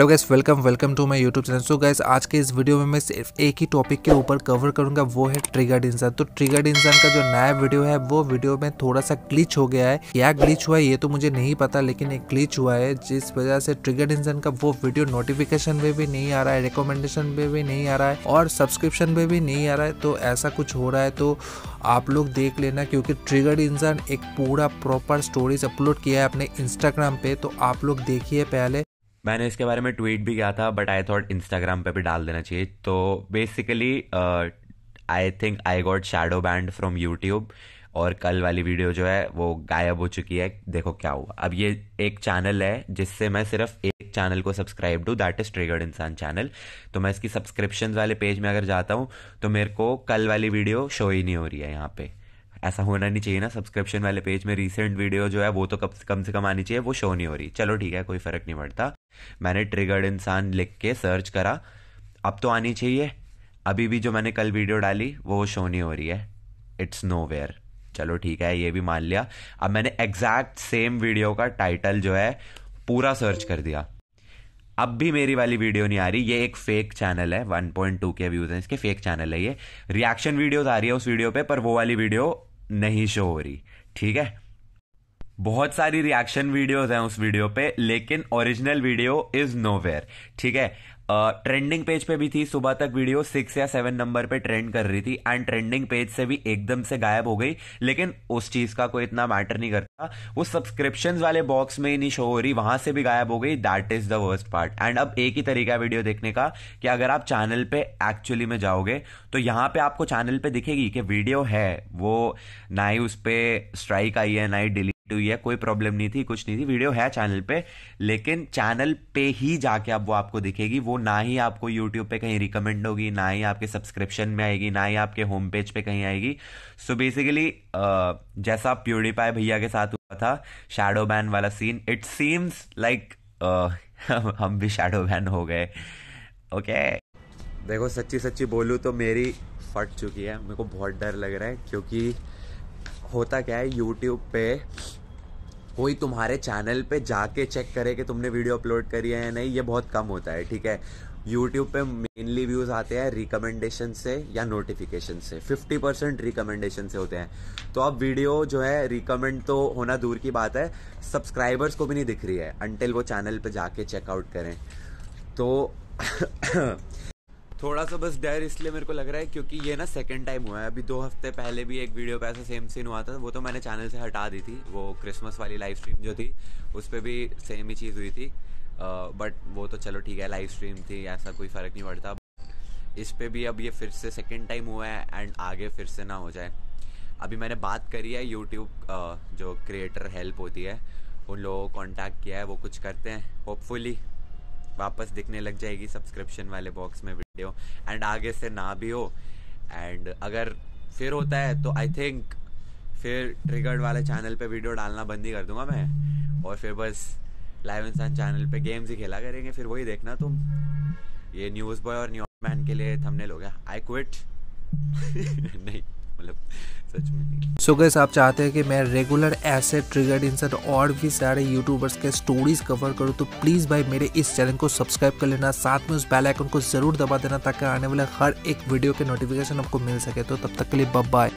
Hello guys welcome welcome to my YouTube channel so guys आज के इस video में मैं सिर्फ़ एक ही टॉपिक के ऊपर कवर करूँगा, वो है ट्रिगर्ड इंसान तो ट्रिगर्ड इंसान का जो नया वीडियो है, वो वीडियो में थोड़ा सा ग्लिच हो गया है। क्या ग्लिच हुआ है, ये तो मुझे नहीं पता, लेकिन एक ग्लिच हुआ है, जिस वजह से ट्रिगर्ड इंसान का वो वीडियो नोटिफिकेशन में भी नहीं आ रहा है रिकमेंडेशन में भी नहीं आ रहा है, और सब्सक्रिप्शन में भी नहीं आ रहा है तो ऐसा कुछ हो रहा है तो आप लोग देख लेना, क्योंकि ट्रिगर्ड इंसान एक पूरा प्रॉपर स्टोरीज अपलोड किया है अपने इंस्टाग्राम पे तो आप लोग देखिए पहले। मैंने इसके बारे में ट्वीट भी किया था बट आई थॉट इंस्टाग्राम पे भी डाल देना चाहिए। तो basically I think I got shadow banned from YouTube और कल वाली वीडियो जो है, वो गायब हो चुकी है। देखो क्या हुआ। अब ये एक चैनल है, जिससे मैं सिर्फ़ एक चैनल को subscribe do that is triggered इंसान चैनल तो मैं इसकी सब्सक्रिप्शन वाले पेज में अगर जाता हूँ तो मेरे को कल वाली वीडियो शो ही नहीं हो रही है यहाँ पे। ऐसा होना नहीं चाहिए ना सब्सक्रिप्शन वाले पेज में रिसेंट वीडियो जो है, वो तो कब, कम से कम आनी चाहिए, वो शो नहीं हो रही। चलो ठीक है, कोई फ़र्क नहीं पड़ता। मैंने ट्रिगर्ड इंसान लिख के सर्च करा। अब तो आनी चाहिए। अभी भी जो मैंने कल वीडियो डाली, वो शो नहीं हो रही है। इट्स नो वेयर चलो ठीक है, ये भी मान लिया। अब मैंने एग्जैक्ट सेम वीडियो का टाइटल जो है, पूरा सर्च कर दिया। अब भी मेरी वाली वीडियो नहीं आ रही। ये एक फेक चैनल है 1.2 के व्यूज़ हैं, इसके फेक चैनल है ये। रिएक्शन वीडियोस आ रही है उस वीडियो पे, पर वो वाली वीडियो नहीं शो हो रही। ठीक है? बहुत सारी रिएक्शन वीडियोस हैं उस वीडियो पे, लेकिन ओरिजिनल वीडियो इज़ नोवेयर ठीक है? ट्रेंडिंग पेज पे भी थी, सुबह तक वीडियो सिक्स या सेवन नंबर पे ट्रेंड कर रही थी एंड ट्रेंडिंग पेज से भी एकदम से गायब हो गई, लेकिन उस चीज़ का कोई इतना मैटर नहीं करता। वो सब्सक्रिप्शन वाले बॉक्स में ही नहीं शो हो रही, वहाँ से भी गायब हो गई that is the worst part and अब एक ही तरीका है वीडियो देखने का, कि अगर आप चैनल पे एक्चुअली में जाओगे तो यहाँ पे आपको चैनल पे दिखेगी कि वीडियो है, वो ना ही उस पर स्ट्राइक आई है, ना ही डिलीट हुई है, कोई प्रॉब्लम नहीं थी, कुछ नहीं थी वीडियो है चैनल पे, लेकिन चैनल पे ही जाके अब वो आपको दिखेगी, वो ना ही आपको यूट्यूब पे कहीं रिकमेंड होगी, ना ही आपके सब्सक्रिप्शन में आएगी, ना ही आपके होम पेज पे कहीं आएगी सो so बेसिकली जैसा प्यूरीफाई भैया के साथ हुआ था शैडो बैन वाला सीन इट सीम्स लाइक हम भी शेडो बैन हो गए ओके okay. देखो सच्ची सच्ची बोलूँ तो मेरी फट चुकी है, मेरे को बहुत डर लग रहा है, क्योंकि होता क्या है यूट्यूब पे कोई तुम्हारे चैनल पे जाके चेक करे कि तुमने वीडियो अपलोड करी है या नहीं ये बहुत कम होता है ठीक है? यूट्यूब पे मेनली व्यूज़ आते हैं रिकमेंडेशन से या नोटिफिकेशन से। 50 परसेंट रिकमेंडेशन से होते हैं। तो अब वीडियो जो है रिकमेंड तो होना दूर की बात है सब्सक्राइबर्स को भी नहीं दिख रही है अनटिल वो चैनल पे जाके चेकआउट करें। तो थोड़ा सा बस डर इसलिए मेरे को लग रहा है क्योंकि ये ना सेकंड टाइम हुआ है। अभी दो हफ़्ते पहले भी एक वीडियो पे ऐसा सेम सीन हुआ था। वो तो मैंने चैनल से हटा दी थी। वो क्रिसमस वाली लाइव स्ट्रीम जो थी, उस पर भी सेम ही चीज़ हुई थी। बट वो तो चलो ठीक है लाइव स्ट्रीम थी, ऐसा कोई फ़र्क नहीं पड़ता। इस पर भी अब ये फिर से सेकेंड टाइम हुआ है एंड आगे फिर से ना हो जाए। अभी मैंने बात करी है यूट्यूब जो क्रिएटर हेल्प होती है, उन लोगों को कॉन्टैक्ट किया है, वो कुछ करते हैं होपफुली वापस दिखने लग जाएगी सब्सक्रिप्शन वाले बॉक्स में वीडियो एंड आगे से ना भी हो. एंड अगर फिर होता है तो आई थिंक फिर ट्रिगर्ड वाले चैनल पे वीडियो डालना बंद ही कर दूँगा मैं. और फिर बस लाइव इंसान चैनल पे गेम्स ही खेला करेंगे. फिर वही देखना तुम. ये न्यूज़ बॉय और न्यूज़ मैन के लिए थंबनेल हो गया. आई क्विट नहीं. मतलब सच में नहीं। सो गैस आप चाहते हैं कि मैं रेगुलर ऐसे ट्रिगर्ड इंसर्ट और भी सारे यूट्यूबर्स के स्टोरीज कवर करूँ तो प्लीज़ भाई मेरे इस चैनल को सब्सक्राइब कर लेना। साथ में उस बेल आइकन को ज़रूर दबा देना ताकि आने वाले हर एक वीडियो के नोटिफिकेशन आपको मिल सके। तो तब तक के लिए बब बाय